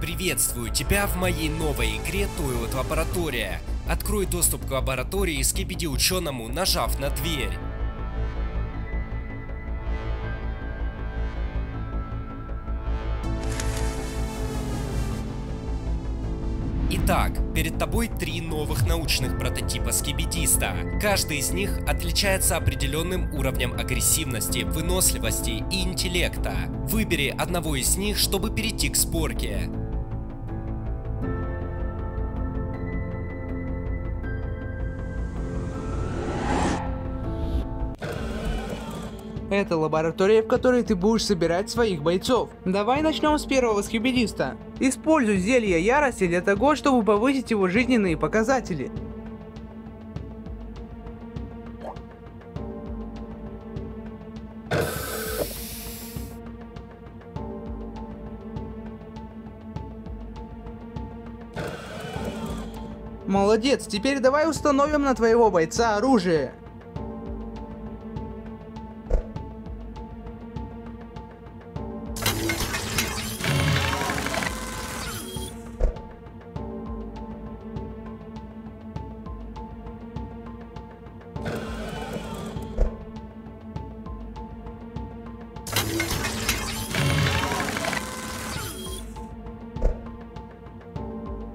Приветствую тебя в моей новой игре Toilet Лаборатория. Открой доступ к лаборатории и скибиди ученому, нажав на дверь. Итак, перед тобой три новых научных прототипа скибидиста. Каждый из них отличается определенным уровнем агрессивности, выносливости и интеллекта. Выбери одного из них, чтобы перейти к спорке. Это лаборатория, в которой ты будешь собирать своих бойцов. Давай начнем с первого скибидиста. Используй зелье ярости для того, чтобы повысить его жизненные показатели. Молодец, теперь давай установим на твоего бойца оружие.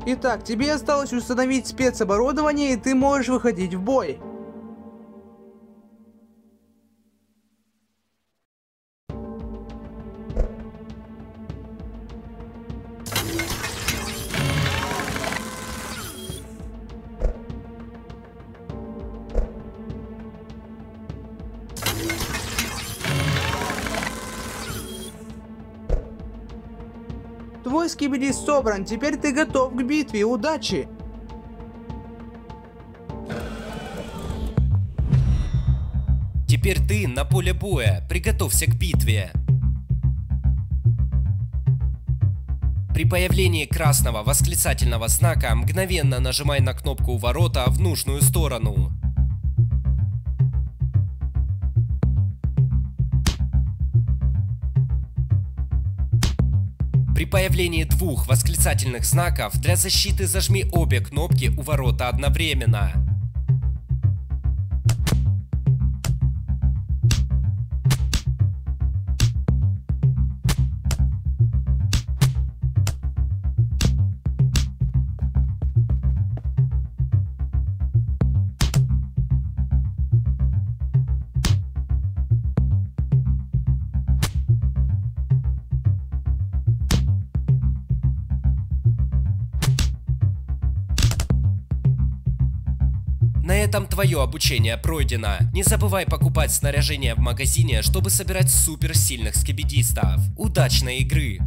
Итак, тебе осталось установить спецоборудование и ты можешь выходить в бой. Твой скибиди собран, теперь ты готов к битве, удачи! Теперь ты на поле боя, приготовься к битве. При появлении красного восклицательного знака мгновенно нажимай на кнопку ворота в нужную сторону. При появлении двух восклицательных знаков для защиты зажми обе кнопки у ворота одновременно. На этом твое обучение пройдено. Не забывай покупать снаряжение в магазине, чтобы собирать суперсильных скибидистов. Удачной игры!